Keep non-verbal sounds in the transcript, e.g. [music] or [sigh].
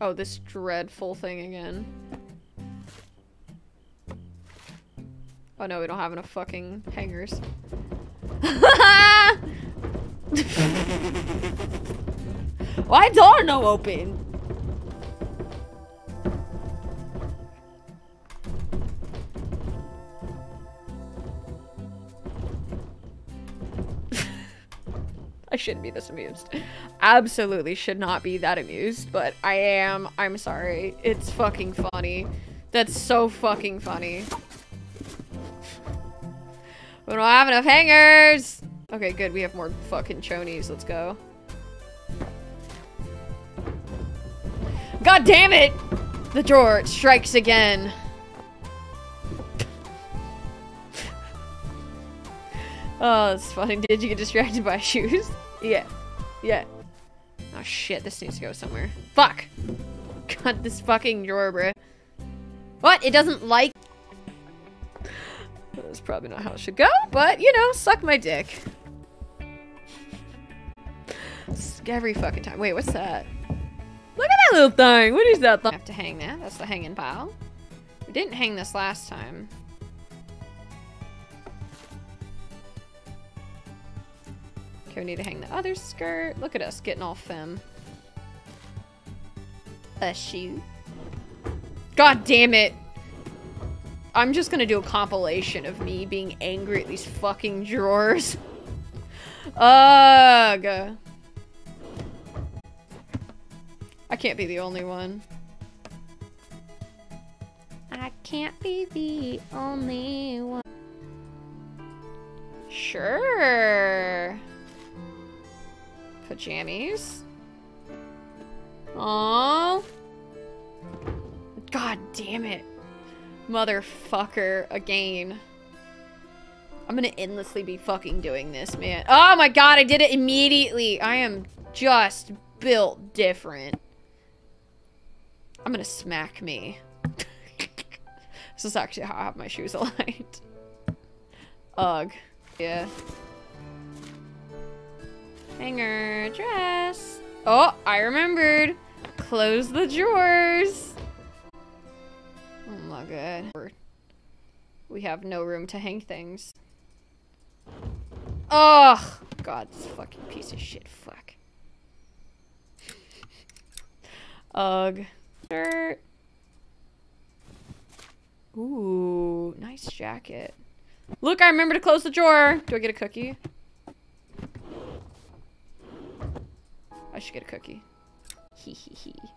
Oh, this dreadful thing again. Oh no, we don't have enough fucking hangers. [laughs] Why door no open? I shouldn't be this amused. Absolutely should not be that amused, but I am. I'm sorry. It's fucking funny. That's so fucking funny. We don't have enough hangers! Okay, good. We have more fucking chonies. Let's go. God damn it! The drawer strikes again. Oh, that's funny. [laughs] Did you get distracted by shoes? [laughs] Yeah. Yeah. Oh shit, this needs to go somewhere. Fuck! God, this fucking drawer, bruh. What? It doesn't like- [gasps] That's probably not how it should go, but, you know, suck my dick. Every fucking time. Wait, what's that? Look at that little thing! What is that thing? I have to hang that. That's the hanging pile. We didn't hang this last time. Okay, we need to hang the other skirt. Look at us getting all femme. A shoe. God damn it! I'm just gonna do a compilation of me being angry at these fucking drawers. Ugh. I can't be the only one. I can't be the only one. Sure. Pajamas. Aww. God damn it. Motherfucker. Again. I'm gonna endlessly be fucking doing this, man. Oh my god, I did it immediately. I am just built different. I'm gonna smack me. [laughs] this is actually how I have my shoes [laughs] aligned. Ugh. Yeah. Hanger dress. Oh, I remembered. Close the drawers. Oh my god. We have no room to hang things. Oh, God, this fucking piece of shit. Fuck. Ugh. Shirt. Ooh, nice jacket. Look, I remember to close the drawer. Do I get a cookie? I should get a cookie. Hee hee hee.